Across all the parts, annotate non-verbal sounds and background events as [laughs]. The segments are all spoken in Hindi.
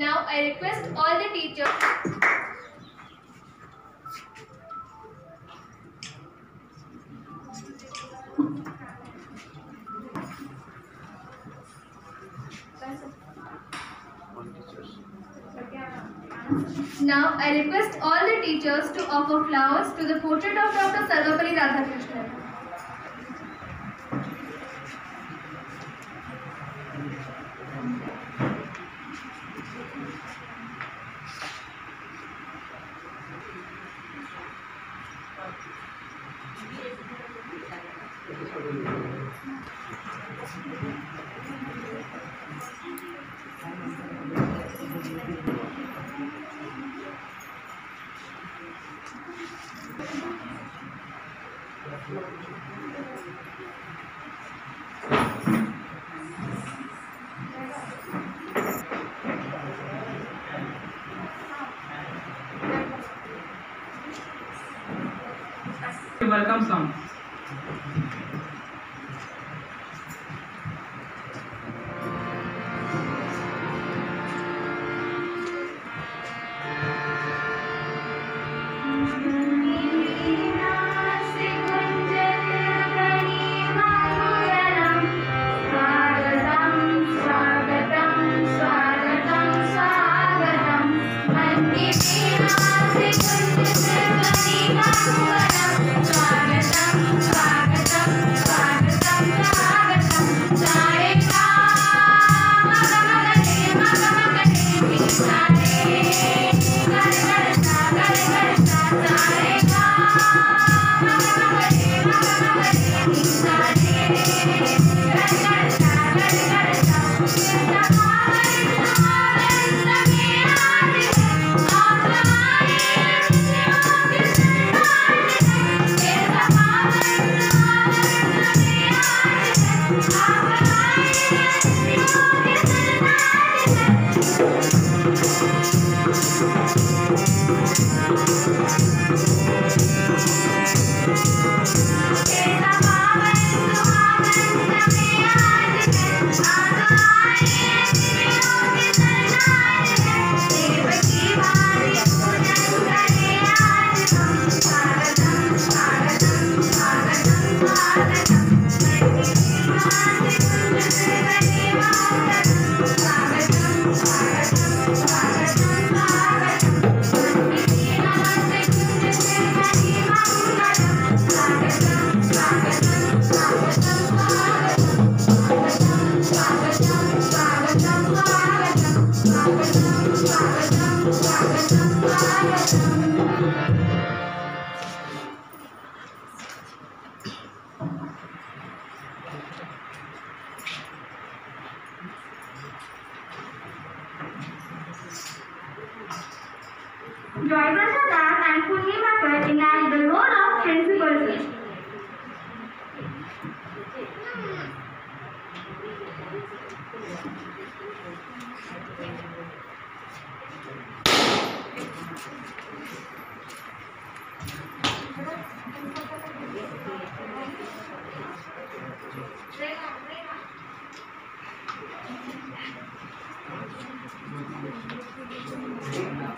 Now I request all the teachers. Now I request all the teachers to offer flowers to the portrait of Dr. Sarvapalli Radhakrishnan.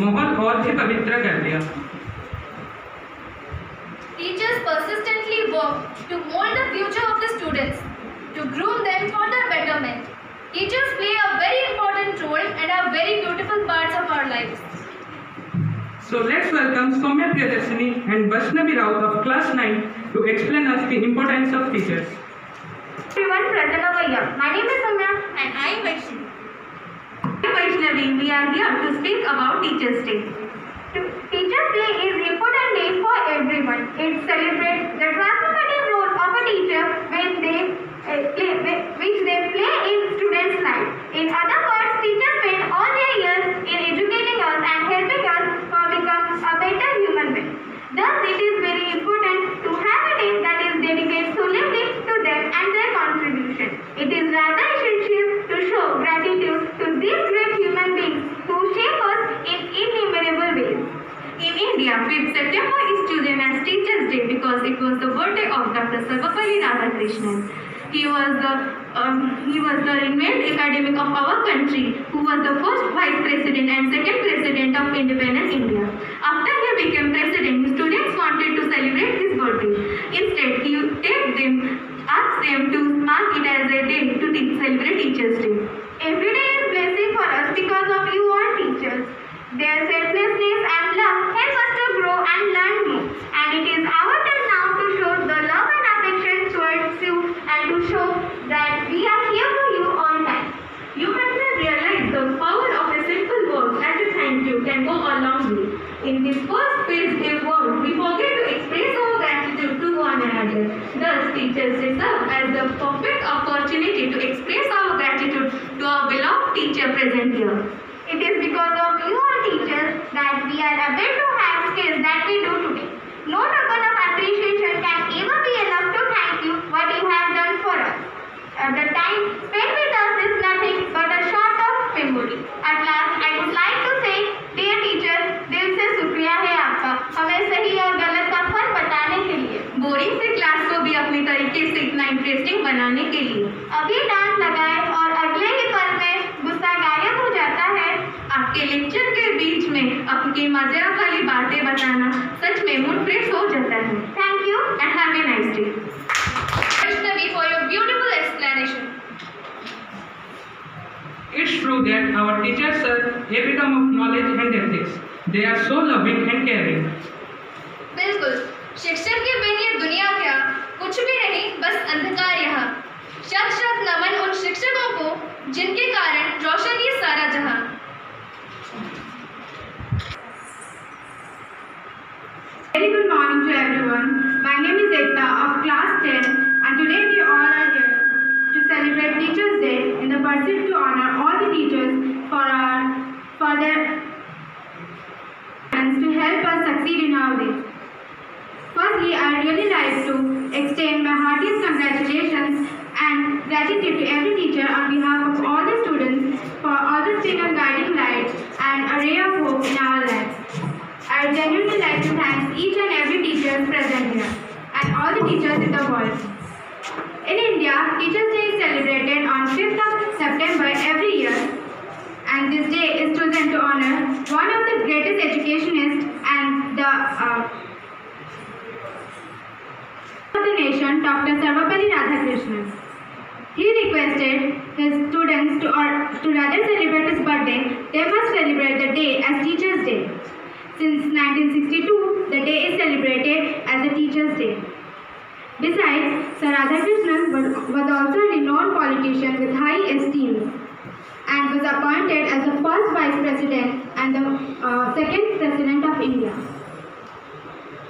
माहौल और भी पवित्र कर दिया Teachers persistently work to mold the future of the students, to groom them for their betterment. Teachers play a very important role and are very beautiful parts of our lives. So let's welcome Soumya Priyadarshini and Vaishnavi Raut of class 9 to explain us the importance of teachers. everyone present over here. My name is Soumya and I am Vaishnavi. Vaishnavi, we are here to speak about Teachers' Day. Teachers' Day is important day for everyone. It celebrates the transformative role of a teacher when they uh, play, which they play in students' life. In other words, teachers spend all their years in educating us and helping us to become a better human being. Thus, it is very important to have a day that is dedicated solely to them and their contribution. It is rather essential to show gratitude to these great human beings who shape us in innumerable ways. In India, 5th September is chosen as Teachers' Day because it was the birthday of Dr. Sarvapalli Radhakrishnan. He was the um, he was the renowned academic of our country, who was the first vice president and second president of independent India. After he became president, students wanted to celebrate his birthday. Instead, he take them asked them to mark it as a day to celebrate Teachers' Day. Every day is blessing for us because of you all teachers. Their selflessness and love help us to grow and learn more. And it is our turn now to show the love and affection towards you and to show that we are here for you all time. You must have realized the power of a simple word and a thank you can go a long way. In this first phase of world, we forget to express our gratitude to one another. Thus, teachers serve as the perfect opportunity to express our gratitude to our beloved teacher present here. It is because teachers that we are able to have skills that we do today. No token of appreciation can ever be enough to thank you what you have done for us. Uh, the time spent with us is nothing but a short of memory. At last, I would like to say, dear teachers, दिल से शुक्रिया है आपका हमें सही और गलत का फ़र्क बताने के लिए बोरिंग से क्लास को भी अपने तरीके से इतना इंटरेस्टिंग बनाने के लिए अभी डांस लगाए और अगले ही पल में गुस्सा गायब हो जाता है आपके लेक्चर के में आपके माजरा वाली बातें बताना सच में मूड फ्रेश हो जाता है। Thank you and have a nice day Vaishnavi for your beautiful explanation It's true that our teachers are epitome of knowledge and ethics. They are so loving and caring. बिल्कुल। शिक्षक के बिन ये दुनिया क्या? कुछ भी नहीं बस अंधकार यहाँ। शत शत नमन उन शिक्षकों को जिनके कारण रोशन ये सारा जहाँ। Very good morning to everyone. My name is Ekta of class 10 and today we all are here to celebrate Teachers Day in the pursuit to honor all the teachers for our for their and to help us succeed in our way. Firstly, I really like to extend my heartiest congratulations and gratitude to every teacher on behalf of all the students for always being a guiding light and a ray of hope in our lives. I genuinely like to thank each and every teacher present here and all the teachers in the world. In India, Teachers' Day is celebrated on 5th of September every year and this day is chosen to honor one of the greatest educationists and the uh, of the nation, Dr. Sarvapalli Radhakrishnan. He requested his students to, or, to rather celebrate his birthday, they must celebrate the day as Teachers' Day. Since 1962, the day is celebrated as the Teachers' Day. Besides, Sir Radhakrishnan was, also a renowned politician with high esteem and was appointed as the first Vice President and the uh, second President of India.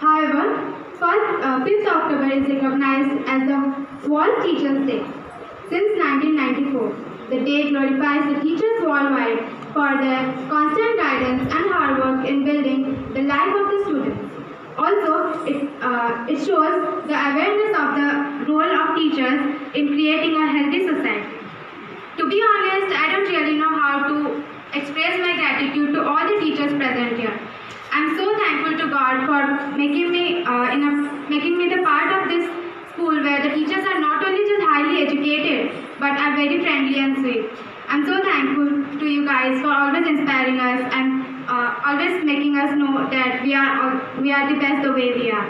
However, uh, 5th October is recognized as the World Teachers' Day. Since 1994, the day glorifies the teachers worldwide for their constant guidance and hard work in building the life of the students. Also, it, uh, it shows the awareness of the role of teachers in creating a healthy society. To be honest, I don't really know how to express my gratitude to all the teachers present here. I'm so thankful to God for making me uh, in a, making me the part of this school where the teachers are not only just highly educated but are very friendly and sweet. I'm so thankful to you guys for always inspiring us and uh, always making us know that we are all, we are the best the way we are.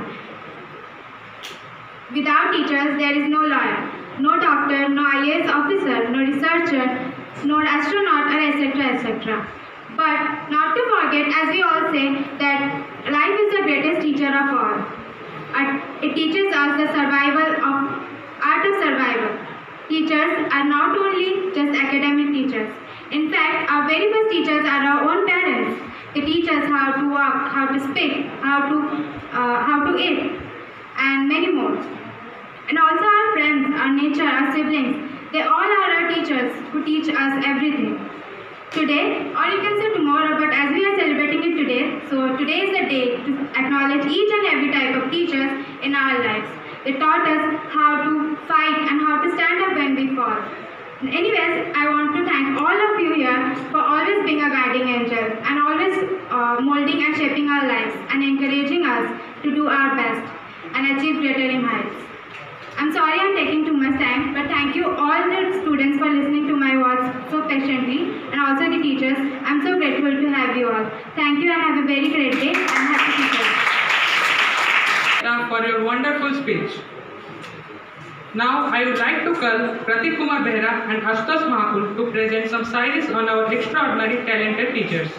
Without teachers, there is no lawyer, no doctor, no IAS officer, no researcher, no astronaut, or etc. etc. But not to forget, as we all say, that life is the greatest teacher of all. It teaches us the survival of art of survival. Teachers are not only just academic teachers. In fact, our very first teachers are our own parents. They teach us how to walk, how to speak, how to uh, how to eat, and many more. And also our friends, our nature, our siblings, they all are our teachers who teach us everything. Today, or you can say tomorrow, but as we are celebrating it today, so today is the day to acknowledge each and every type of teachers in our lives. They taught us how to fight and how to stand up when we fall. Anyways, I want to thank all of you here for always being a guiding angel and always uh, molding and shaping our lives and encouraging us to do our best and achieve greater heights. I'm sorry I'm taking too much time, but thank you all the students for listening to my words so patiently and also the teachers. I'm so grateful to have you all. Thank you and have a very great day and happy teachers. Now for your wonderful speech. Now I would like to call Pratik Kumar Behra and Ashutosh Mahakul to present some slides on our extraordinary talented teachers.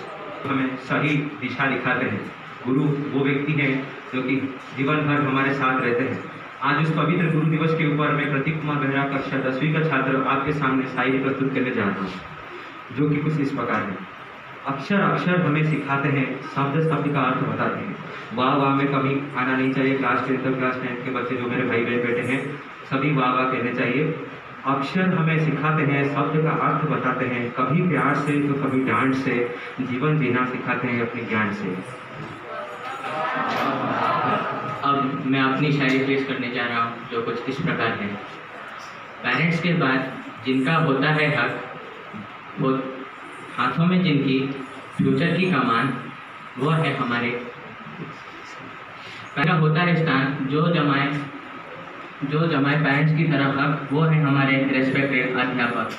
हमें सही दिशा दिखाते हैं गुरु वो व्यक्ति हैं जो कि जीवन भर हमारे साथ रहते हैं आज इस पवित्र गुरु दिवस के ऊपर मैं प्रतीक कुमार बेहरा कक्षा दसवीं का छात्र आपके सामने शायरी प्रस्तुत करने जा रहा हूँ जो कि कुछ इस प्रकार है अक्षर अक्षर हमें सिखाते हैं, शब्द शब्द का अर्थ बताते हैं। वाह वाह में कभी आना नहीं चाहिए क्लास टेंथ और क्लास टेंथ के बच्चे जो मेरे भाई बहन बेटे हैं, सभी वाह वाह कहने चाहिए। अक्षर हमें सिखाते हैं, शब्द का अर्थ बताते हैं, कभी प्यार से तो कभी डांट से, जीवन जीना सिखाते हैं अपने ज्ञान से। अब मैं अपनी शायरी पेश करने जा रहा हूँ, जो कुछ इस प्रकार है। पेरेंट्स के बाद जिनका होता है हक, वो हाथों में जिनकी फ्यूचर की कमान, वो है हमारे। पहला होता है स्थान, जो जमाए जो जमाए पेरेंट्स की तरफ़ हक, वो है हमारे रेस्पेक्टेड अध्यापक।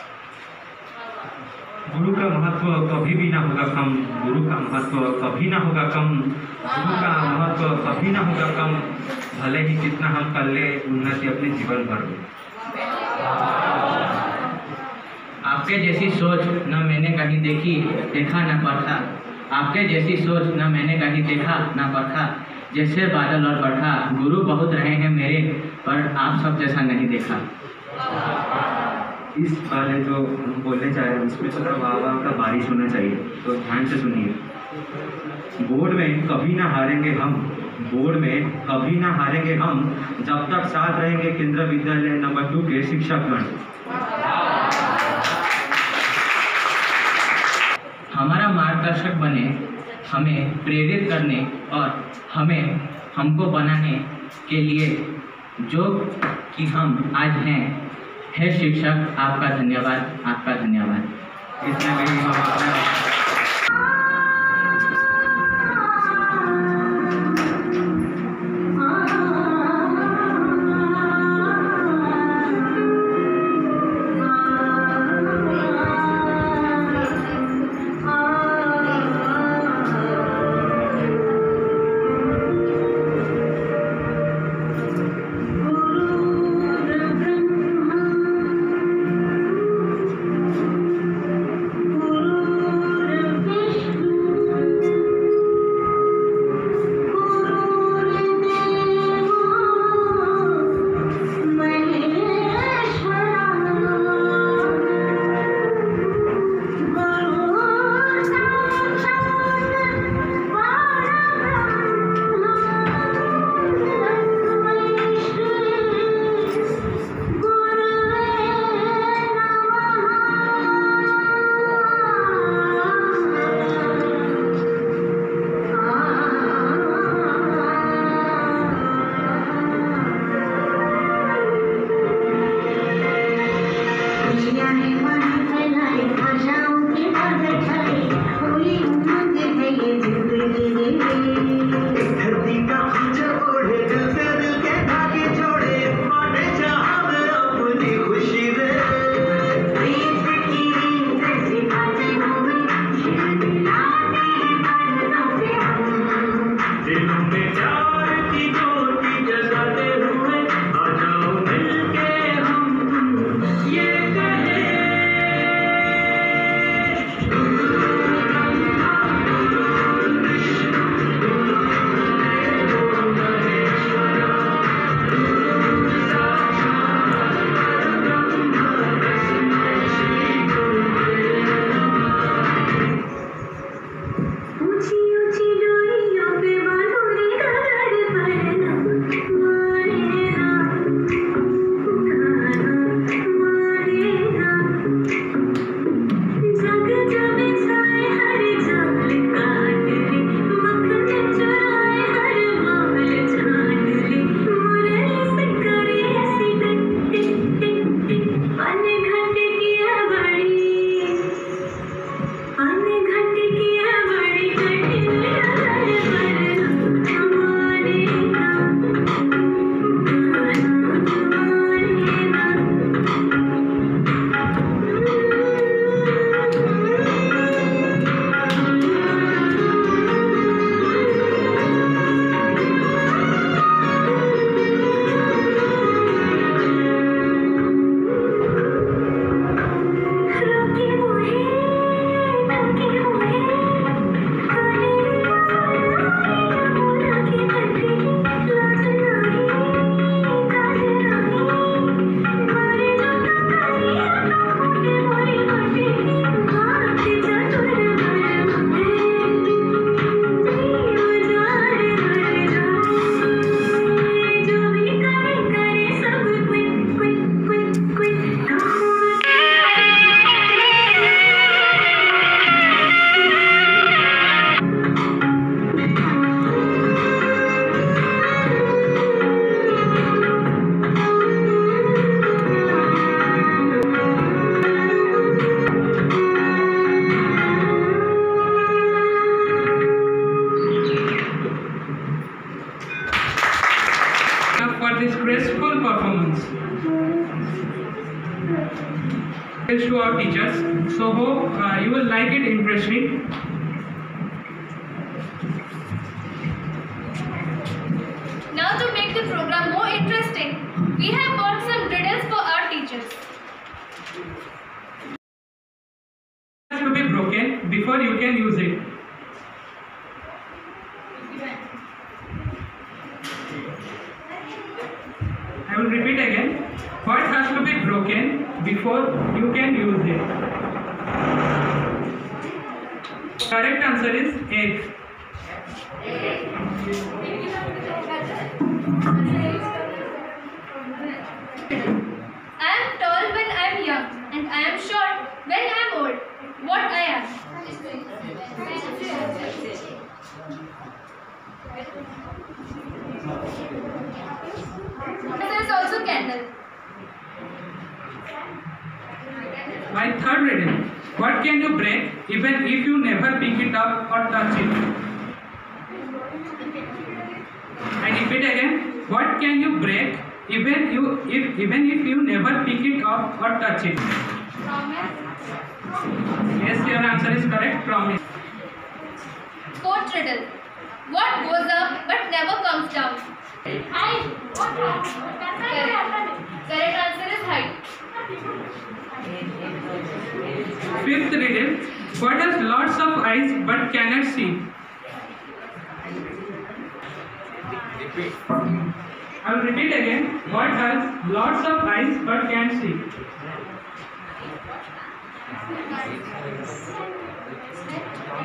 गुरु का महत्व कभी भी ना होगा कम, गुरु का महत्व कभी ना होगा कम, गुरु का महत्व कभी ना होगा कम, भले ही कितना हम कर ले, उन्नति अपने जीवन भर में। आपके जैसी सोच न मैंने कहीं देखी, देखा न परखा आपके जैसी सोच न मैंने कहीं देखा, न परखा जैसे बादल और बरखा, गुरु बहुत रहे हैं मेरे, पर आप सब जैसा नहीं देखा। इस बारे जो हम बोलने चाह रहे हैं इसमें थोड़ा वाह वाह का बारिश होना चाहिए तो ध्यान से सुनिए। बोर्ड में कभी ना हारेंगे हम, बोर्ड में कभी ना हारेंगे हम, जब तक साथ रहेंगे केंद्र विद्यालय नंबर टू के शिक्षकगण। हमारा मार्गदर्शक बने, हमें प्रेरित करने और हमें हमको बनाने के लिए जो कि हम आज हैं। है शिक्षक, आपका धन्यवाद आपका धन्यवाद। इसमें Teachers, so hope uh, you will like it interesting.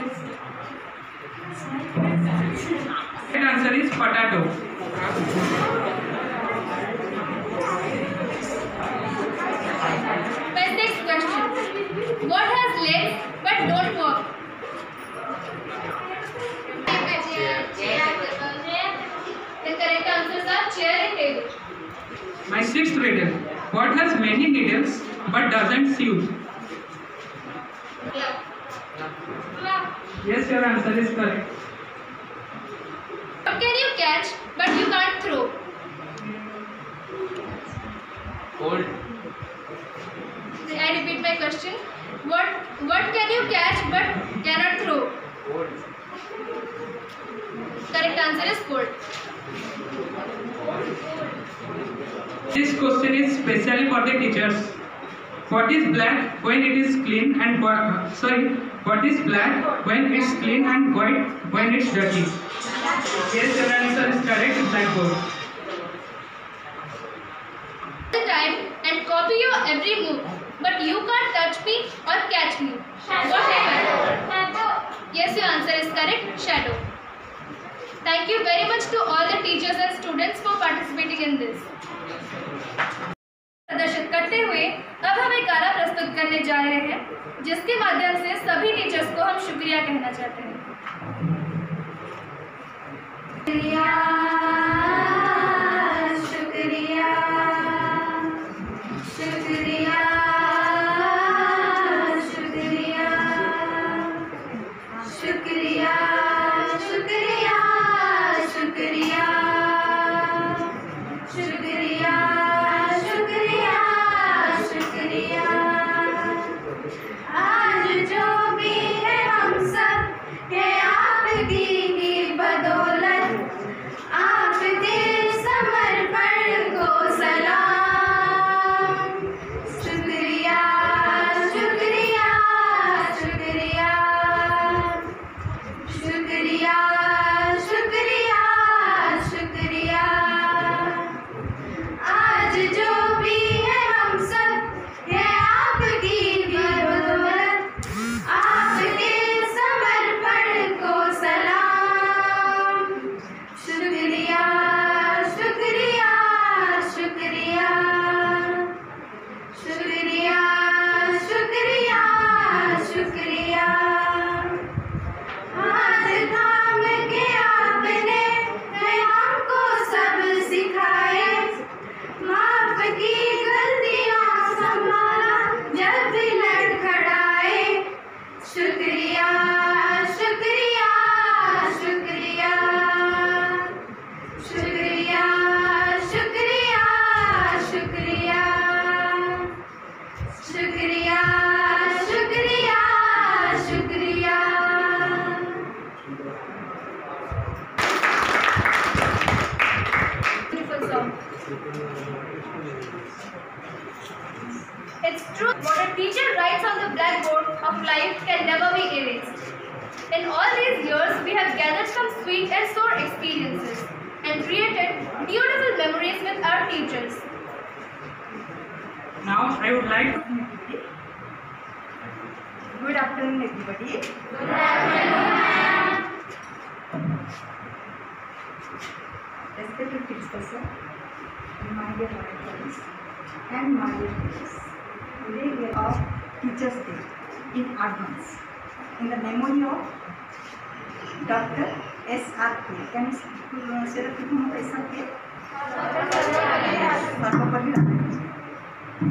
Right answer is potato. My next question. What has legs but don't walk? The correct answers are chair and table. My sixth riddle. What has many needles but doesn't sew? Yes, your answer is correct. What can you catch but you can't throw? Cold. I repeat my question. What what can you catch but cannot throw? Cold. Correct answer is cold. This question is specially for the teachers. What is black when it is clean and whi- sorry, what is black when it's clean and white when it's dirty? Yes, your answer is correct. Blackboard. The time and copy your every move, but you can't touch me or catch me. What am Yes, your answer is correct. Shadow. Thank you very much to all the teachers and students for participating in this. प्रदर्शित करते हुए अब हम एक गाना प्रस्तुत करने जा रहे हैं, जिसके माध्यम से सभी टीचर्स को हम शुक्रिया कहना चाहते हैं। शुक्रिया शुक्रिया।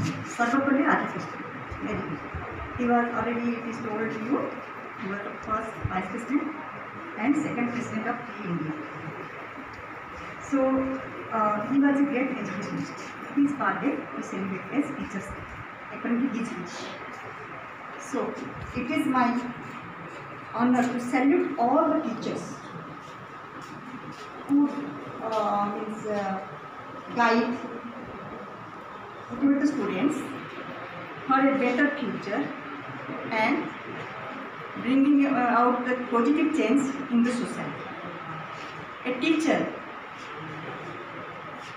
Sarvapalli Radhakrishnan. Very good. He was already, it is told to you, he was first vice president and second president of Free India. So, uh, he was a great educationist. His birthday we celebrate as Teachers Day, according to his wish. So, it is my honor to salute all the teachers who uh, means, uh, guide motivate the students for a better future and bringing uh, out the positive change in the society. A teacher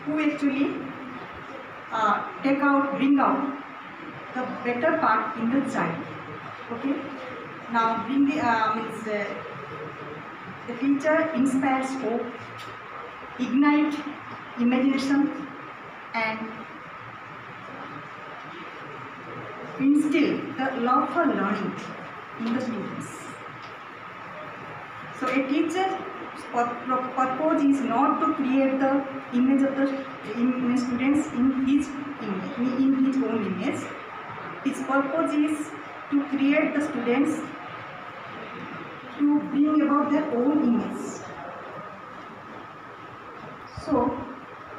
who actually uh, take out, bring out the better part in the child. Okay. Now, bring the uh, means uh, the teacher inspires hope, ignite imagination, and instill the love for learning in the students. So a teacher's pur- pur- purpose is not to create the image of the students in his image, in his own image. His purpose is to create the students to bring about their own image. So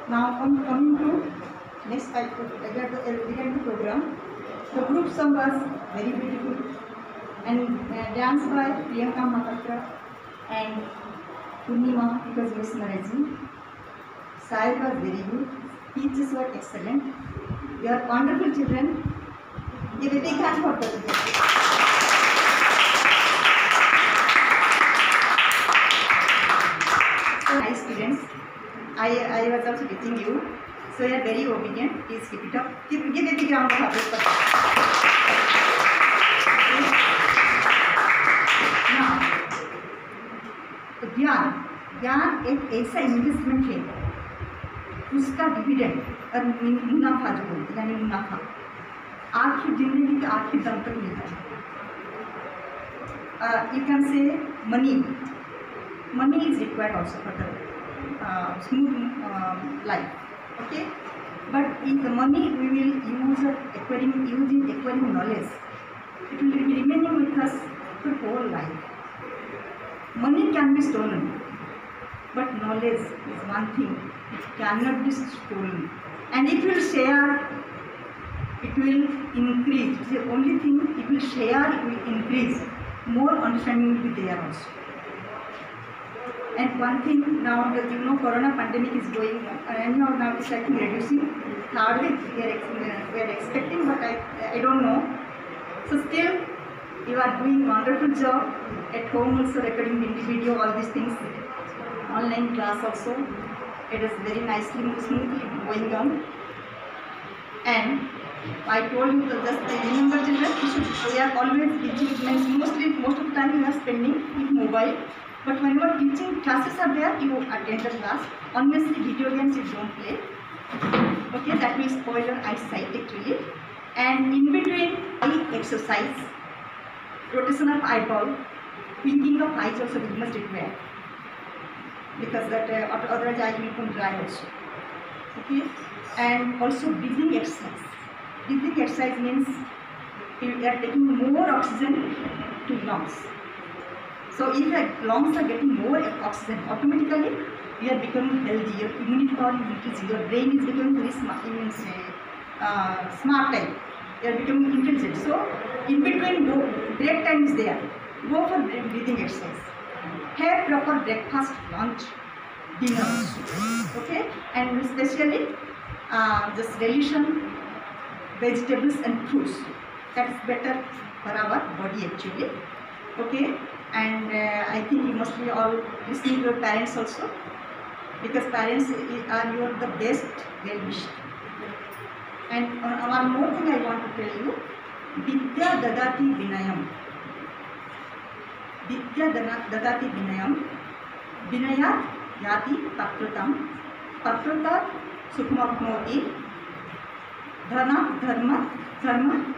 now come, coming to next I I get the I began the program. The group song was very beautiful and uh, danced by Priyanka Mahatra and Purnima because Miss Naraji. Sai was very good. Speeches were excellent. You are wonderful children. Give a big hand for them. So students. I, I was also teaching you. So you very obedient please keep it up keep give it to round of applause for ज्ञान ज्ञान एक ऐसा इन्वेस्टमेंट है, उसका डिविडेंड और मुनाफा जो बोलते यानी मुनाफा, आखिर ज़िंदगी के आखिर दम पर मिलता है। You can say money money is required also for smooth life okay? But if the money we will use acquiring use in acquiring knowledge. It will be remaining with us for whole life. Money can be stolen but knowledge is one thing. It cannot be stolen. And it will share it will increase. The only thing it will share it will increase. More understanding will be there also and one thing now that you know corona pandemic is going on. Anyhow now it's like reducing. Wave we are, we are expecting but I, I don't know. So still you are doing wonderful job. At home also recording video all these things. Online class also. It is very nicely smoothly going on. And I told you to just remember children should we are always busy mostly most of the time you are spending with mobile but whenever teaching classes are there you attend the class. Unnecessary video games you don't play. Okay that will spoil your eyesight actually and in between eye exercise rotation of eyeball winking of eyes also we must require because that uh, other- otherwise eye will become dry also. Okay? And also breathing exercise. Breathing exercise means you are taking more oxygen to lungs so if your lungs are getting more oxygen automatically you are becoming healthy your immunity power is increasing. Your brain is becoming very smart say uh, smart time you are becoming intelligent. So in between break time is there. Go for breathing exercise. Have proper breakfast lunch dinner. Okay, and especially uh, this religion, vegetables and fruits. That's better for our body actually. Okay, and uh, I think you must be all listening to your parents also because parents are your the best well wisher. And uh, one more thing I want to tell you, Vidya Dadati Vinayam. Vidya Dadati Vinayam. Vinaya Yati Pakrutam. Pakruta Sukmapnoti. Dhana Dharma Dharma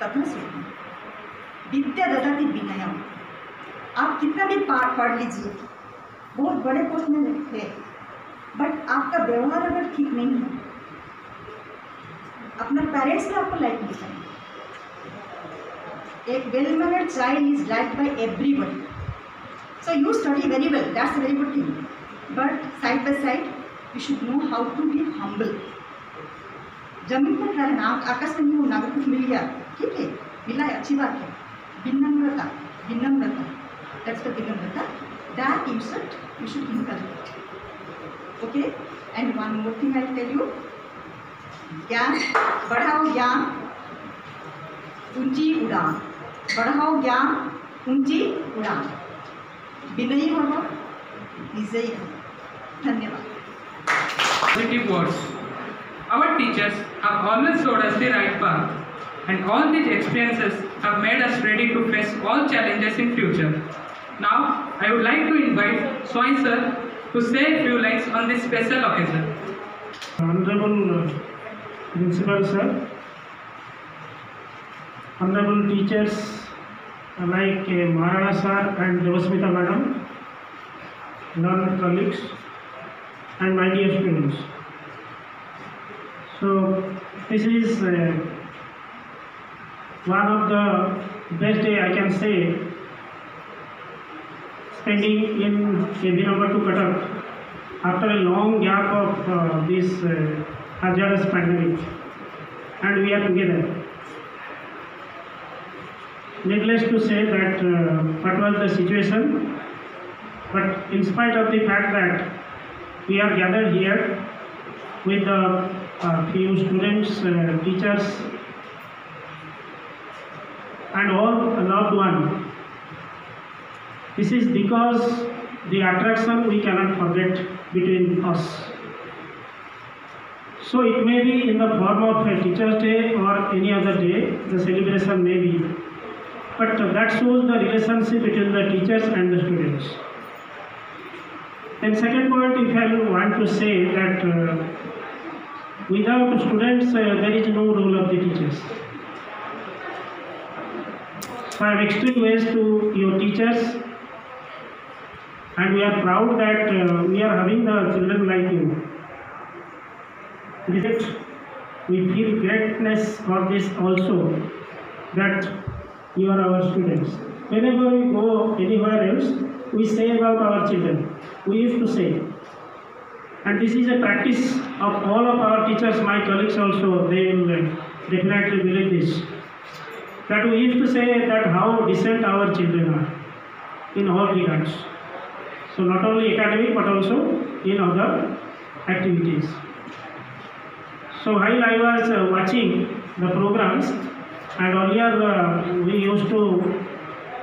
तथा सुखम विद्या ददाति विनयम आप कितना भी पाठ पढ़ लीजिए, बहुत बड़े पोस्ट में थे बट आपका व्यवहार अगर ठीक नहीं है, अपना पेरेंट्स भी आपको लाइक नहीं करेंगे एक well mannered child is like by everybody so you study very well that's very good thing but side by side you should know how to be humble ज़मीन पर रहना आकाश में नहीं होना अगर कुछ मिल गया, ठीक है? मिला है, अच्छी बात है। विनम्रता विनम्रता दैट्स द विनम्रता that you should you should inculcate okay and one more thing I tell you ज्ञान बढ़ाओ ज्ञान ऊँची उड़ान बढ़ाओ ज्ञान ऊँची उड़ान विनयी भव विजयी भव धन्यवाद positive words. Our teachers have always showed us the right path, and all these experiences have made us ready to face all challenges in future. Now, I would like to invite Swain sir to say a few lines on this special occasion. Honorable uh, Principal Sir, Honorable teachers like uh, Sir and Devasmita Madam, learned colleagues, and my dear students. So, this is uh, one of the best day I can say spending in number 2 Cuttack after a long gap of uh, this uh, hazardous pandemic and we are together. Needless to say that uh, what was the situation, but in spite of the fact that we are gathered here with the uh, few students, uh, teachers, and all loved one. This is because the attraction we cannot forget between us. So it may be in the form of a Teacher's Day or any other day, the celebration may be. But that shows the relationship between the teachers and the students. And second point, if I want to say that uh, without students, uh, there is no role of the teachers. So I ways to your teachers and we are proud that uh, we are having the children like you. We feel greatness for this also that you are our students. Whenever we go anywhere else, we say about our children. We used to say. And this is a practice of all of our teachers, my colleagues also, they will uh, definitely believe this. That we used to say that how decent our children are in all regards. So not only academic but also in other activities. So while I was uh, watching the programs and earlier uh, we used to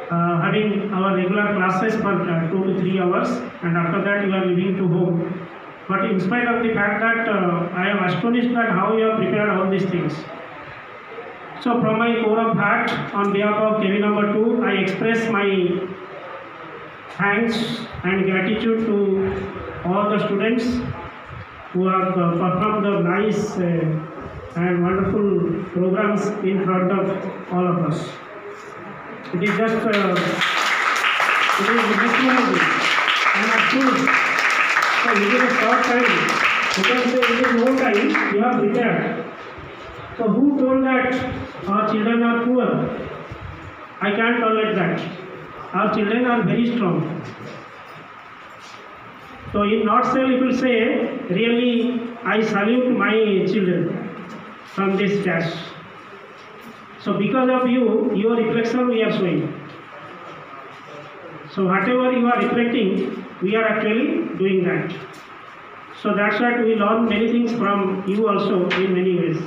uh, having our regular classes for uh, two to three hours and after that you are leaving to home. But in spite of the fact that uh, I am astonished that how you have prepared all these things. So from my core of heart, on behalf of KV number 2, I express my thanks and gratitude to all the students who have uh, performed the nice uh, and wonderful programs in front of all of us. It is just, uh, it is mesmerizing and absolute. So within a short time, can within no time, you have prepared. So who told that our children are poor? I can't tolerate that. Our children are very strong. So in nutshell, it will say, really, I salute my children from this dash. So because of you, your reflection we are showing. So whatever you are reflecting, we are actually doing that. So that's why we learn many things from you also in many ways.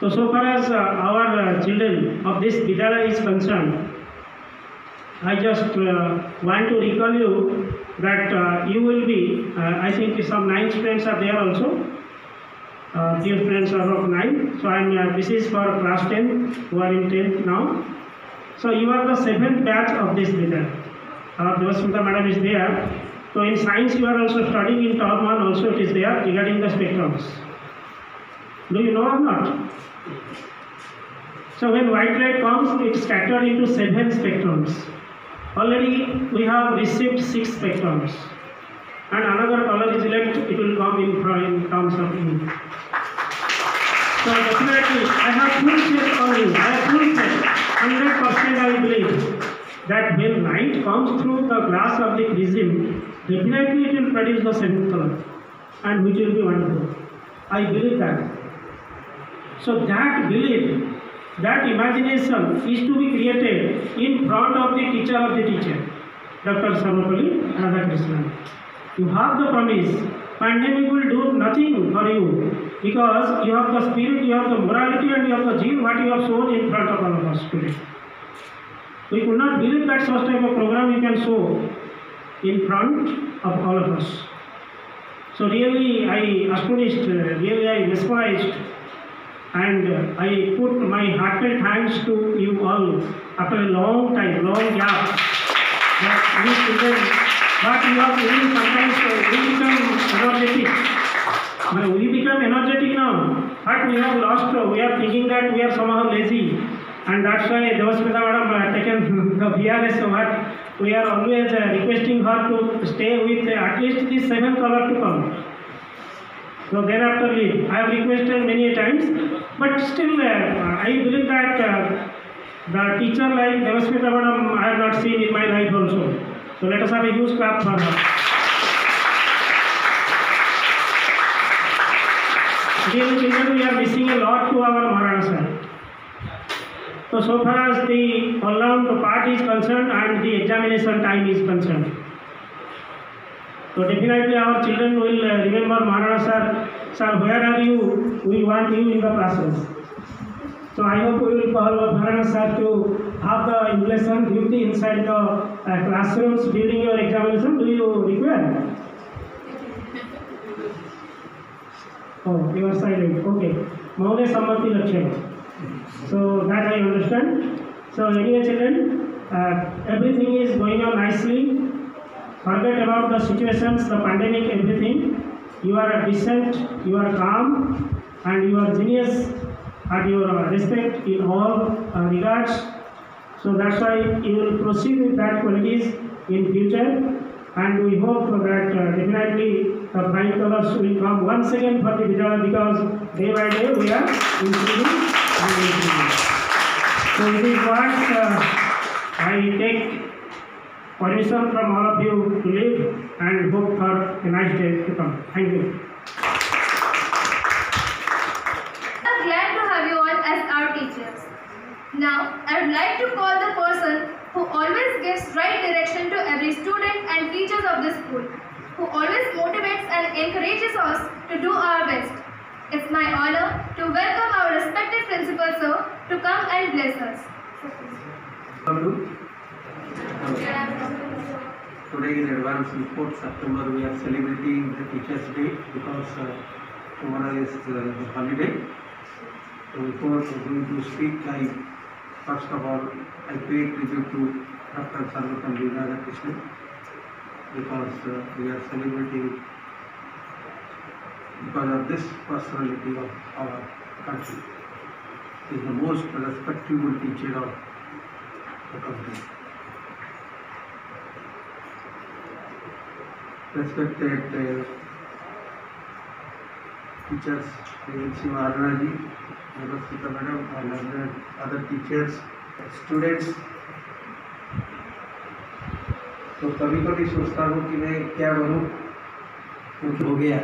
So, so far as uh, our uh, children of this Vidyalaya is concerned, I just uh, want to recall you that uh, you will be, uh, I think some nine students are there also. Uh, few students are of nine. So I'm, uh, this is for class 10 who are in 10th now. So you are the seventh batch of this leader. Our Devasmita madam is there. So in science you are also studying in term 1 also it is there regarding the spectrums. Do you know or not? So when white light comes, it scattered into seven spectrums. Already we have received six spectrums. And another color is left, it will come in, in terms of ink. So definitely, I have full faith on you. I have full faith. Hundred percent I believe that when light comes through the glass of the prism, definitely it will produce the seventh color, and which will be wonderful. I believe that. So that belief, that imagination is to be created in front of the teacher of the teacher, Dr. Sarvapalli Radhakrishnan. You have the promise. Pandemic will do nothing for you because you have the spirit, you have the morality, and you have the zeal what you have shown in front of all of us today. We could not believe that such type of program you can show in front of all of us. So really, I astonished, really I mesmerized, and I put my heartfelt thanks to you all after a long time, long gap. But you have really sometimes we become energetic. We become energetic now, but we have lost. We are thinking that we are somehow lazy, and that's why Devasmita madam uh, taken [laughs] the VRS. What we are always uh, requesting her to stay with at least this seven color to come. So thereafter leave. I have requested many times, but still uh, I believe that uh, the teacher like Devasmita madam I have not seen in my life also. So let us have a huge clap for her. Dear children, we are missing a lot to our Maharana sir. So, so far as the all-round part is concerned and the examination time is concerned. So definitely our children will uh, remember Maharana sir. Where are you? We want you in the classes. So I hope we will call Maharana sir to have the inflation duty inside the uh, classrooms during your examination. Do you require? Oh, you are silent. Okay. Mahoday Sammati Lakshya. So that I understand. So anyway, children, uh, everything is going on nicely. Forget about the situations, the pandemic, everything. You are decent, you are calm, and you are genius at your respect in all regards. So that's why you will proceed with that qualities in future. And we hope that uh, definitely the fine colors will come once again for the Vijaya because day by day we are improving and improving. So it is what uh, I take permission from all of you to leave and hope for a nice day to come. Thank you. I'm glad to have you all as our teachers. Now, I would like to call the person who always gives right direction to every student and teachers of this school, who always motivates and encourages us to do our best. It's my honor to welcome our respected principal sir to come and bless us. Today in advance 4th September we are celebrating the Teachers Day because uh, tomorrow is uh, the holiday. So before going to speak, I first of all I pay tribute to Dr. Sarvapalli Radhakrishnan because uh, we are celebrating because of this personality of our country. He is the most respectable teacher of the country. Uh, teachers, Nancy Varna ji, Navasita madam, and other, other teachers, students. तो कभी कभी सोचता हूँ कि मैं क्या बनूँ कुछ हो गया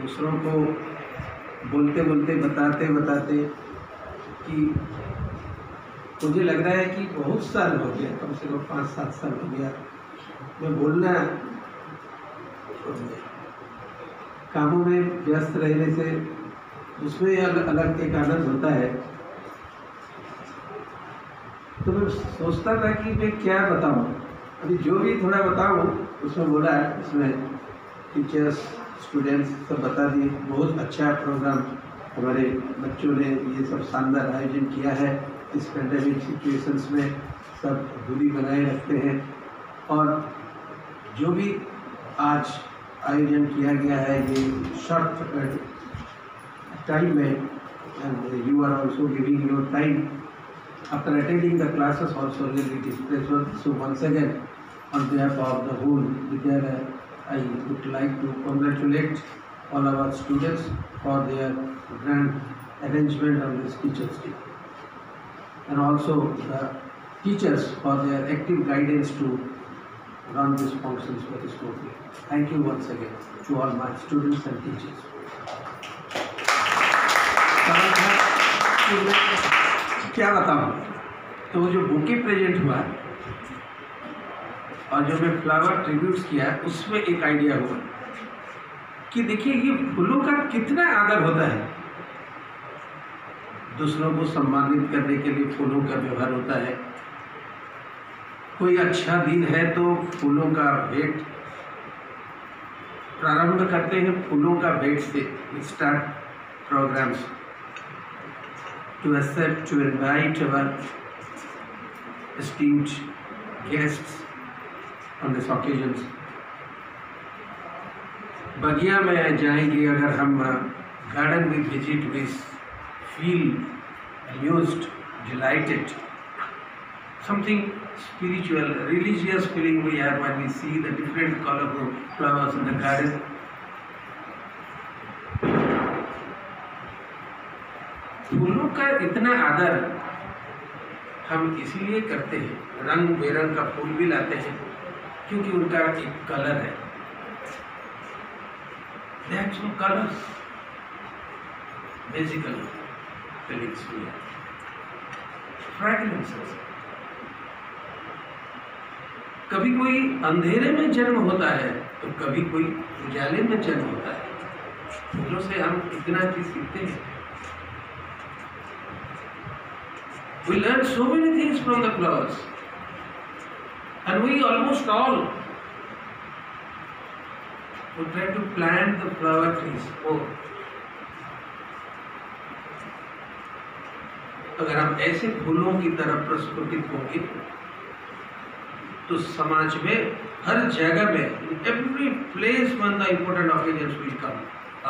दूसरों को बोलते बोलते बताते बताते कि मुझे लग रहा है कि बहुत साल हो गया कम से कम पाँच सात साल हो गया मैं बोलना कामों में व्यस्त रहने से उसमें अलग अलग एक आनंद होता है? तो मैं सोचता था कि मैं क्या बताऊँ। अभी जो भी थोड़ा बताऊँ, उसमें बोला है, उसमें टीचर्स स्टूडेंट्स सब बता दिए। बहुत अच्छा प्रोग्राम हमारे बच्चों ने ये सब शानदार आयोजन किया है। इस पेंडेमिक सिचुएशंस में सब दूरी बनाए रखते हैं। और जो भी आज आयोजन किया गया है ये शॉर्ट टाइम में you are also giving your time after attending the classes also so once again on behalf of the whole विद्यालय I would like to congratulate all our students for their grand arrangement of this teachers day and also the teachers for their active guidance to run these functions very smoothly. Thank you once again to all my students and teachers. क्या बताऊँ तो जो बुके प्रेजेंट हुआ और जो मैं फ्लावर ट्रिब्यूट्स किया उसमें एक आइडिया हुआ कि देखिए, ये फूलों का कितना आदर होता है दूसरों को सम्मानित करने के लिए फूलों का व्यवहार होता है कोई अच्छा दिन है तो फूलों का भेंट प्रारंभ करते हैं फूलों का भेंट से start programs to accept to invite our esteemed guest on this occasion बगिया में जाएँगे अगर हम गार्डन में visit we feel amused delighted something spiritual, religious feeling we have when we see the different colorful flowers in the garden. फूलों का इतना आदर हम इसलिए करते हैं रंग बेरंग का फूल भी लाते हैं क्योंकि उनका एक कलर है That's no colors. Basically, feelings. कभी कोई अंधेरे में जन्म होता है तो कभी कोई उजाले में जन्म होता है। फूलों से हम इतना चीज़ सीखते हैं। We learn so many things from the flowers and we almost all try to plant the flower trees और अगर हम ऐसे फूलों की तरह प्रस्फुटित होंगे तो समाज में हर जगह में every place one the important occasions will come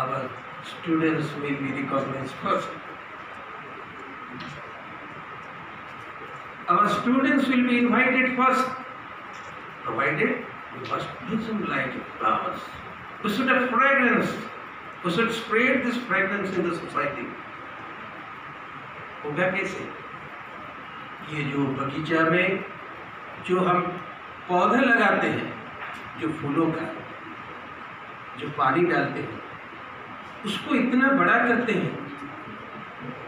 our students will be recognize first our students will be invited first, provided we must give some light flowers. We should have fragrance. We should spread this fragrance in the society. होगा कैसे ये जो बगीचा में जो हम पौधे लगाते हैं, जो फूलों का, जो पानी डालते हैं, उसको इतना बड़ा करते हैं,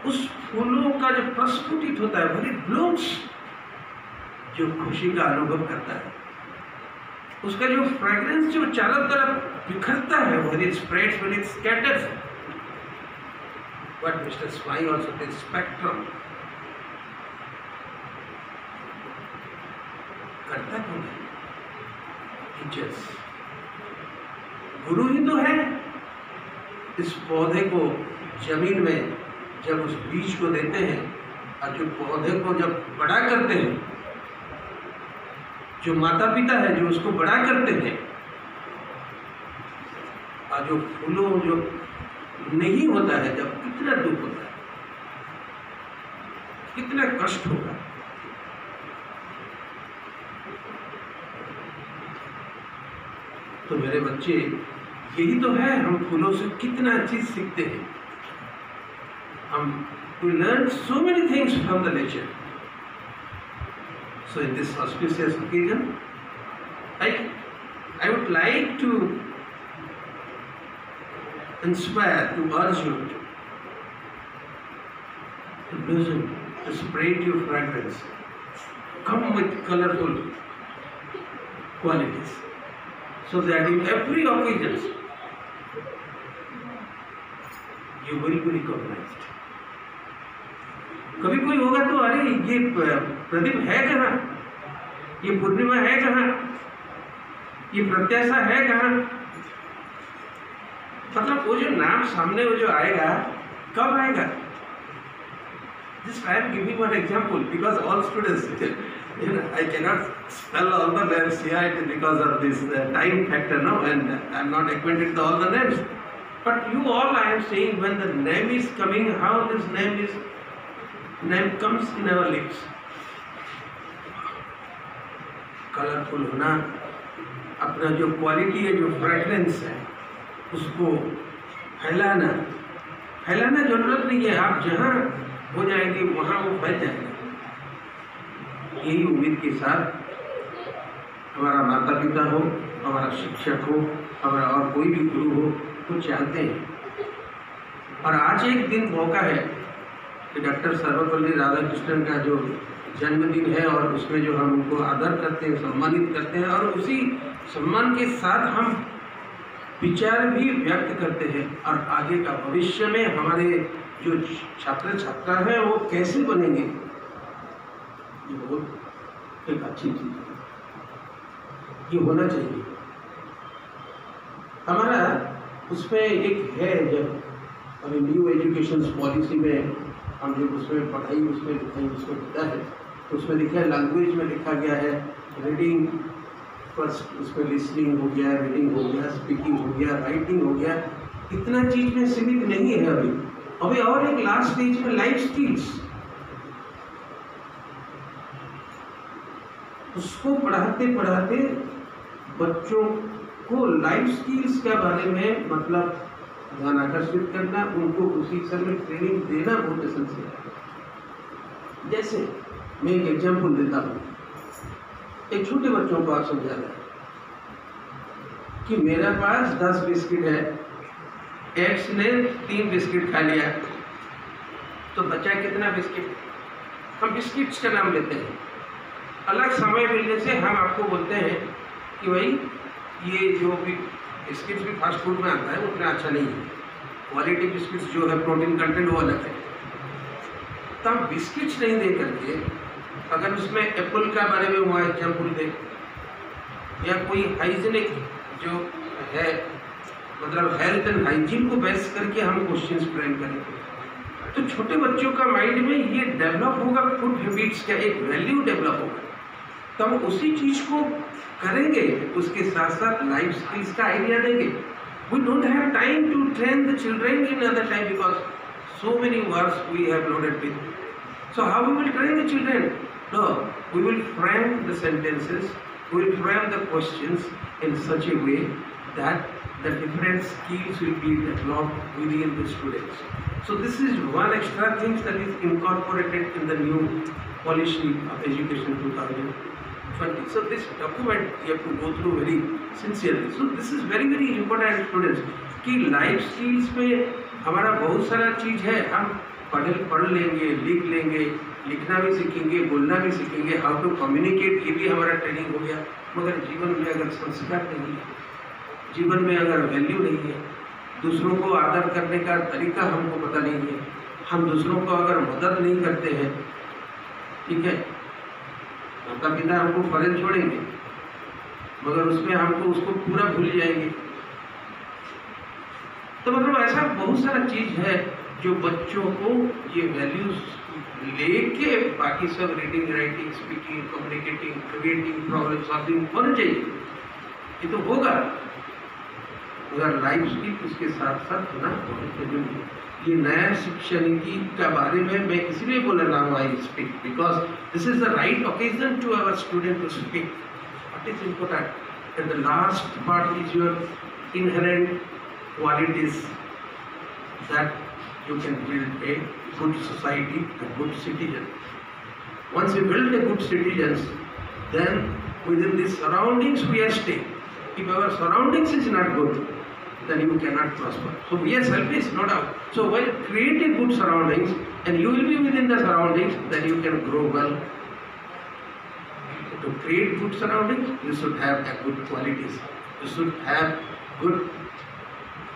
उस फूलों का जो प्रस्फुटित होता है वेरी ब्लूम्स, जो खुशी का अनुभव करता है, उसका जो फ्रेग्रेंस जो चारों तरफ़ बिखरता है when it spreads when it scatters but mister स्माई also this spectrum करता कौन है टीचर्स गुरु ही तो है। इस पौधे को ज़मीन में जब उस बीज को देते हैं, और जो पौधे को जब बड़ा करते हैं, जो माता पिता है, जो उसको बड़ा करते हैं, और जो फूलों जो नहीं होता है, जब कितना दुख होता है, कितना कष्ट होगा। तो मेरे बच्चे यही तो है हम फूलों से कितना चीज़ सीखते हैं हम we learn so many things from the nature so in this auspicious occasion I I would like to inspire to urge you Listen, to spread your fragrance. Come with colorful. so that in every occasion you will be recognized. कभी कोई होगा तो अरे, ये प्रदीप है कहाँ? ये पूर्णिमा है कहाँ? ये प्रत्याशा है कहाँ? मतलब वो जो नाम सामने वो जो आएगा, कब आएगा? This I am giving one example because all students I cannot spell all the names here because of this uh, time factor now and I am not acquainted with all the names. But you all I am saying when the name is coming, how this name is, name comes in our lips. Colourful होना अपना जो क्वालिटी है जो फ्रेगरेंस है उसको फैलाना फैलाना ज़रूरत नहीं है आप जहाँ हो जाएँगे वहाँ वो फैल जाएगा यही उम्मीद के साथ हमारा माता पिता हो, हमारा शिक्षक हो, हमारा और कोई भी गुरु हो, वो चाहते हैं। और आज एक दिन मौका है कि डॉक्टर सर्वपल्ली राधाकृष्णन का जो जन्मदिन है और उसमें जो हम उनको आदर करते हैं, सम्मानित करते हैं और उसी सम्मान के साथ हम विचार भी व्यक्त करते हैं और आगे का भविष्य में हमारे जो छात्र छात्रा हैं, वो कैसे बनेंगे? ये बहुत एक अच्छी चीज़ है। ये होना चाहिए। हमारा उसमें एक है जब अभी न्यू एजुकेशन पॉलिसी में हम जब उसमें पढ़ाई, उसमें लिखाई, उसमें होता है तो उसमें लिखा है लैंग्वेज में लिखा गया है रीडिंग फ़र्स्ट उसमें लिसनिंग हो गया रीडिंग हो गया स्पीकिंग हो गया राइटिंग हो गया, इतना चीज़ में सीमित नहीं है अभी। अभी और एक लास्ट स्टेज में लाइफ स्किल्स उसको पढ़ाते पढ़ाते बच्चों को लाइफ स्किल्स के बारे में मतलब ध्यान आकर्षित करना, उनको उसी समय ट्रेनिंग देना बहुत एसेंशियल है। जैसे मैं एक एग्ज़ाम्पल देता हूँ। एक छोटे बच्चों को आप समझा रहे कि मेरे पास दस बिस्किट है एक्स ने तीन बिस्किट खा लिया। तो बचा कितना बिस्किट? हम बिस्किट्स का नाम लेते हैं। अलग समय मिलने से हम आपको बोलते हैं कि भाई, ये जो भी बिस्किट्स भी फास्ट फ़ूड में आता है उतना अच्छा नहीं है। क्वालिटी बिस्किट्स जो है प्रोटीन कंटेंट वो अलग है। तो हम बिस्किट्स नहीं दे करके, अगर उसमें एप्पल का बारे में हुआ एग्ज़ाम्पल दे, या कोई हाइजीनिक जो है मतलब हेल्थ एंड हाइजीन को बेस करके हम क्वेश्चंस फ्रेम करेंगे तो छोटे बच्चों का माइंड में ये डेवलप होगा फ़ूड हैबिट्स का एक वैल्यू डेवलप होगा। तो हम उसी चीज़ को करेंगे, उसके साथ साथ लाइफ स्किल्स का आइडिया देंगे। We don't have time to train the children in other time because so many verse we have loaded with so how we will train the children no we will frame the sentences we will frame the question in such a way that the different skills will be develop within the students so this is one extra things that is incorporated in the new policy of education two thousand 2020. So this document you have to go through very sincerely. So this is very very important, students, कि लाइफ स्किल्स में हमारा बहुत सारा चीज़ है हम पढ़ पढ़ लेंगे, लिख लेंगे, लिखना भी सीखेंगे, बोलना भी सीखेंगे हाउ टू कम्युनिकेट ये भी हमारा ट्रेनिंग हो गया मगर जीवन में अगर संस्कार नहीं है, जीवन में अगर वैल्यू नहीं है, दूसरों को आदर करने का तरीका हमको पता नहीं है, हम दूसरों को अगर मदद नहीं करते हैं, ठीक है माता पिता हमको फ़र्ज़ छोड़ेंगे, मगर उसमें हमको उसको पूरा भूल जाएँगे। तो मतलब ऐसा बहुत सारा चीज़ है जो बच्चों को ये वैल्यूज़ लेके बाकी सब reading writing speaking communicating creating problem solving होना चाहिए ये तो होगा। मगर लाइफ स्किल उसके साथ साथ होना बहुत ज़रूरी है। ये नया शिक्षा नीति का बारे में मैं इसलिए बोल रहा हूँ I speak because this is the right occasion to our student to speak what is important and the last part is your inherent qualities that you can build a good society a good citizen once you build a good citizen then within surroundings we are stay if our surroundings is not good then you cannot prosper. So we are selfish, no doubt. So when create a good surroundings and you will be within the surroundings, then you can grow well. to create good surroundings, you should have a good qualities. You should have good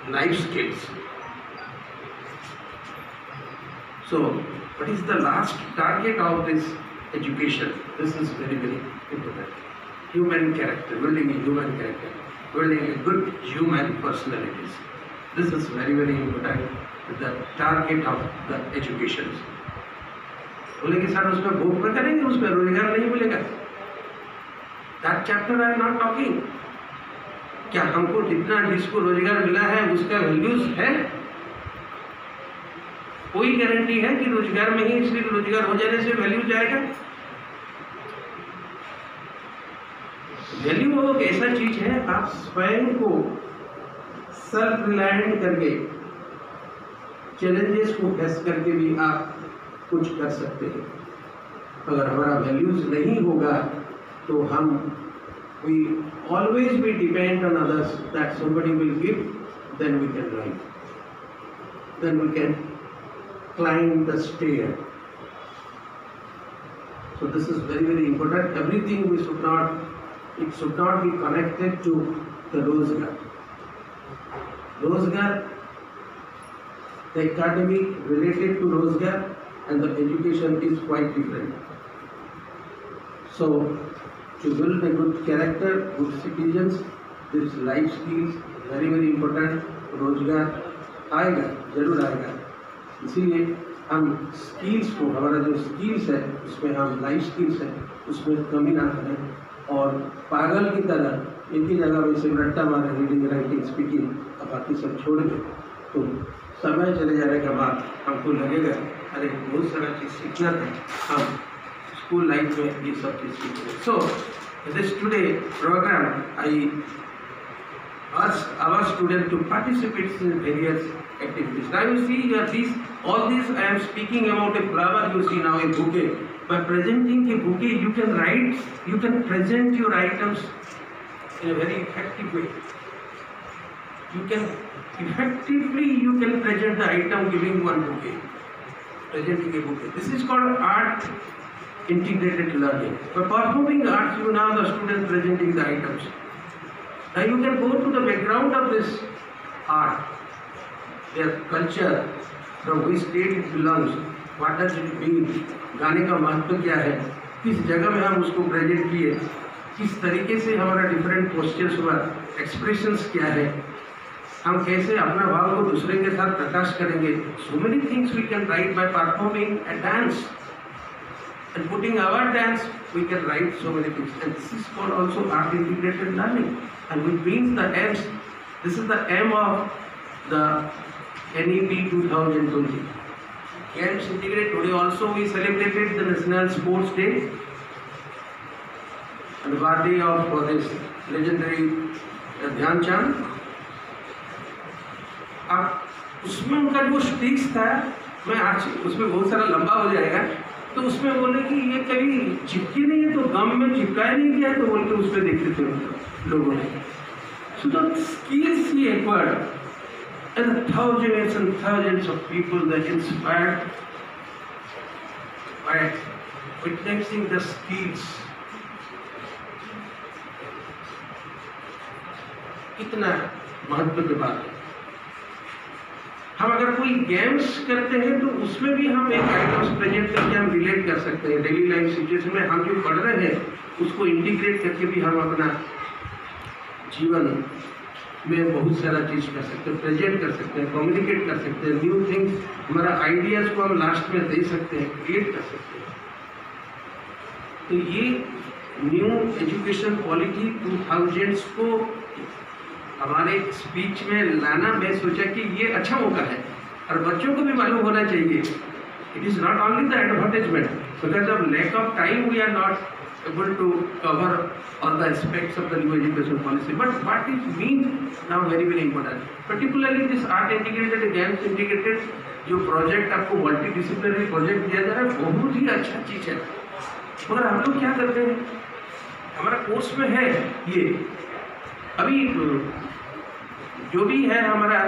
life skills. So, what is the last target of this education? This is very, very important. Human character, building a human character, building a good human personalities. This is very, very important. The target of the education. बोले कि सर उसमें भूख में करेंगे उसमें रोज़गार नहीं मिलेगा that chapter I am not talking क्या हमको जितना जिसको रोज़गार मिला है उसका वैल्यूज़ है कोई गारंटी है कि रोज़गार में ही इसलिए रोज़गार हो जाने से वैल्यू जाएगा वैल्यू एक ऐसा चीज़ है, आप स्वयं को सेल्फ रिलायंट करके चैलेंजेस को फेस करके भी आप कुछ कर सकते हैं। अगर हमारा वैल्यूज़ नहीं होगा तो हम we always be depend on others that somebody will give then we can right then we can climb the stair so this is very very important everything we should not it should not be connected to the rozgar rozgar the academy related to rozgar and the education is quite different so to build a good character, good citizens, this life skills very very important. रोज़गार आएगा ज़रूर आएगा इसीलिए हम स्किल्स को हमारा जो स्किल्स है उसमें हम लाइफ स्किल्स है उसमें कमी ना करें और पागल की तरह एक ही जगह में सिर्फ़ रट्टा मारे, रीडिंग राइटिंग, स्पीकिंग और बाकी सब छोड़ दें। तो समय चले जाने के बाद हमको लगेगा, अरे बहुत सारा चीज़ सीखना था। हम स्कूल लाइफ में ये सब चीज़ सीखें so this today program I ask our students to participate in various activities. Now you see here, these, all these I am speaking about a flower you see now, a bouquet. By presenting a bouquet, you can write, you can present your items in a very effective way. You can effectively, you can present the item giving one bouquet. Presenting a bouquet. This is called art integrated learning. By performing arts, you now the student presenting the items. Now you can go to the background of this art, their culture, from which state it belongs, what does it mean, गाने का महत्व क्या है किस जगह में हम उसको प्रेजेंट किए किस तरीके से हमारा डिफरेंट पोस्चर्स हुआ एक्सप्रेशंस क्या है हम कैसे अपना भाव को दूसरे के साथ प्रकाश करेंगे so many things we can write by performing a dance and putting our dance, we can write so many things. And this is called also art integrated learning. And which means the aims, this is the aim of the NEP 2020. Aims integrated. Today also we celebrated the National Sports Day and the birthday of uh, this legendary uh, Dhyan Chand. अब उसमें उनका जो स्टिक्स था मैं आज उसमें बहुत सारा लंबा हो जाएगा तो उसमें बोले कि ये कभी चिपकी नहीं है तो गम में चिपकाया नहीं गया तो बोल के उस पर देखते थे लोगों ने। So the skills he acquired and thousands and thousands of people that inspired by witnessing the skills. कितना महत्व की बात है। हम अगर कोई गेम्स करते हैं तो उसमें भी हम एक आइटम्स प्रेजेंट करके हम रिलेट कर सकते हैं। डेली लाइफ सिचुएशन में हम जो पढ़ रहे हैं, उसको इंटीग्रेट करके भी हम अपना जीवन में बहुत सारा चीज़ कर सकते हैं प्रेजेंट कर सकते हैं कम्युनिकेट कर सकते हैं न्यू थिंग्स हमारा आइडियाज़ को हम लास्ट में दे सकते हैं क्रिएट कर सकते हैं। तो ये new education policy two thousands को हमारे स्पीच में लाना मैं सोचा कि ये अच्छा मौका है। और बच्चों को भी मालूम होना चाहिए। It is not only the advertisement because of lack of time we are not able to cover all the aspects of the new education policy but what is mean now very very important particularly this art integrated, games integrated जो प्रोजेक्ट आपको मल्टी डिसिप्लिनरी प्रोजेक्ट दिया जा रहा है बहुत ही अच्छा चीज़ है। मगर हम लोग क्या करते हैं? हमारा कोर्स में है ये। अभी जो भी है, हमारा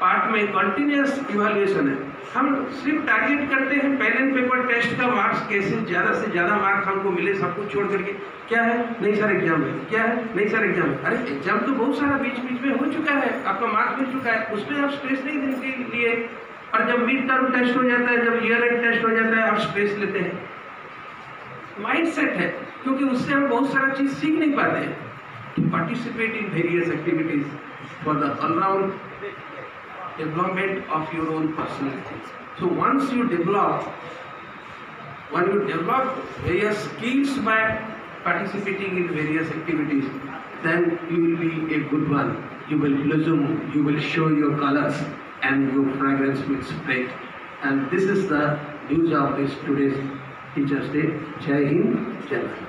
पार्ट में कंटिन्यूस इवैल्यूएशन है। हम सिर्फ़ टारगेट करते हैं एंड पेपर टेस्ट का मार्क्स कैसे, ज़्यादा से ज़्यादा मार्क्स हमको मिले, सब कुछ छोड़ करके। क्या है? नहीं सर एग्ज़ाम है। क्या है? नहीं सर एग्ज़ाम है। अरे एग्ज़ाम तो बहुत सारा बीच बीच में हो चुका है। आपका मार्क्स मिल चुका है। उसमें आप स्ट्रेस नहीं देने के लिए। और जब मिड टर्म टेस्ट हो जाता है, जब ईयर एंड टेस्ट हो जाता है, आप स्ट्रेस लेते हैं। माइंड सेट है, क्योंकि उससे हम बहुत सारा चीज़ सीख नहीं पाते हैं। Participate in various activities for the all-round development of your own personality. So once you develop, when you develop various skills by participating in various activities, then you will be a good one. You will blossom, you will show your colors and your fragrance will spread. And this is the news of this today's Teachers Day. Jai Hind, Jai Bharat.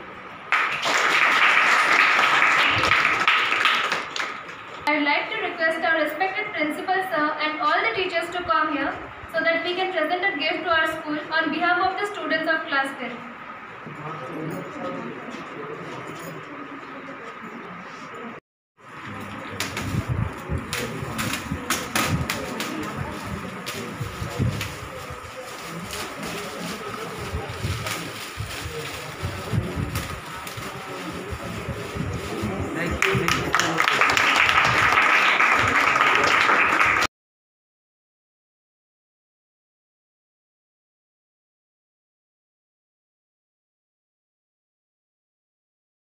I would like to request our respected principal sir and all the teachers to come here so that we can present a gift to our school on behalf of the students of class 10.